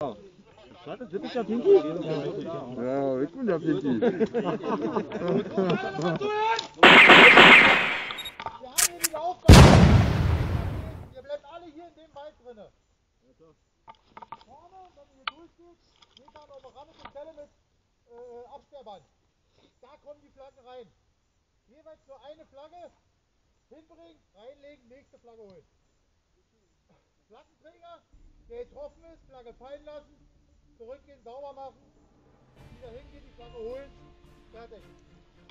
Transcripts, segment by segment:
Du bist ja Pinky? Ja, ich bin der Pinky. Wir haben hier die Laufbahn. Ihr bleibt alle hier in dem Wald drinne. Vorne, wenn ihr durchgeht, geht dann auf Rand und Stelle mit äh, Absperrband. Da kommen die Flaggen rein. Jeweils nur eine Flagge hinbringen, reinlegen, nächste Flagge holen. Flaggenträger, der getroffen ist, Flagge fallen lassen, zurückgehen, sauber machen, wieder hingehen, die Flagge holen, fertig.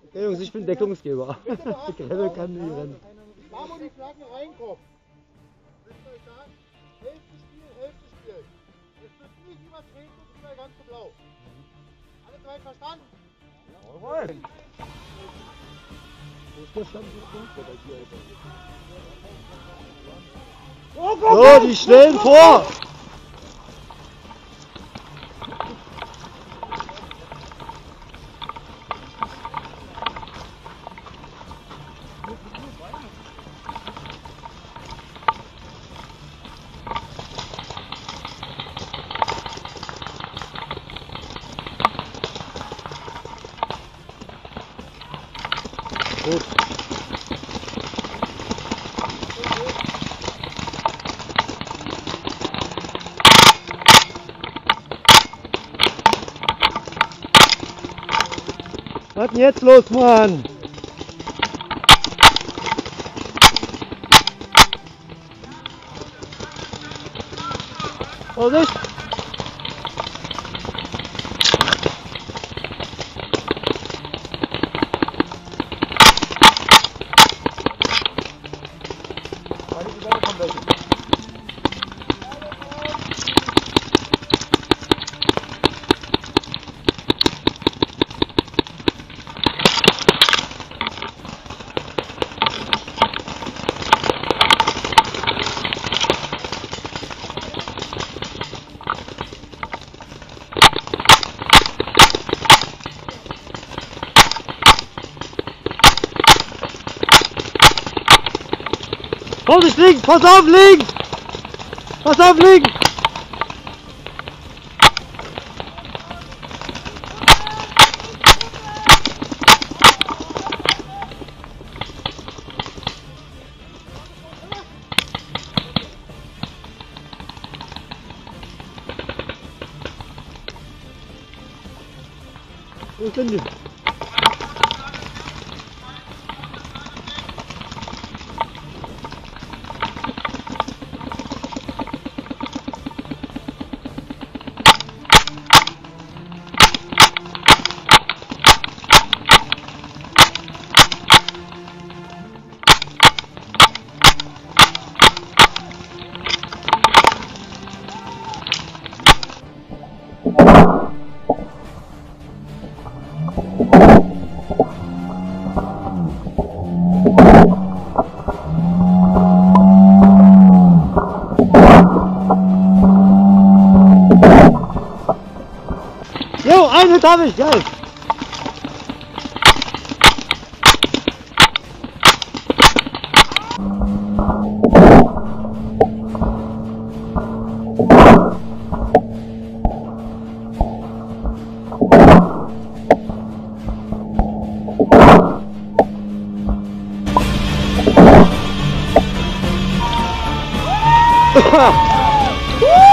Okay, Jungs, ich bin Deckungsgeber. Ich renne, kann nie rennen. Da wo die Flaggen reinkommen, wisst ihr euch sagen, Hälfte Spiel, Hälfte Spiel. Es wird nicht übertreten und überall ganz so blau. Alle drei verstanden? So, die stellen vor! Gut. Was denn jetzt los, Mann? Vorsicht! 많이 부담을 판다. Vorsicht, links! Pass auf, links! Pass auf, links! Wo sind die? Jo, eine habe ich, geil! uh!